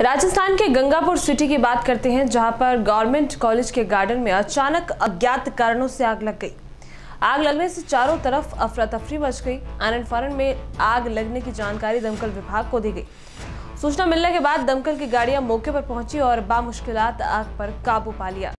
राजस्थान के गंगापुर सिटी की बात करते हैं, जहाँ पर गवर्नमेंट कॉलेज के गार्डन में अचानक अज्ञात कारणों से आग लग गई। आग लगने से चारों तरफ़ अफरा तफरी मच गई। आनंद फारन में आग लगने की जानकारी दमकल विभाग को दी गई। सूचना मिलने के बाद दमकल की गाड़ियाँ मौके पर पहुँची और बामुश्किलात आग पर काबू पा लिया।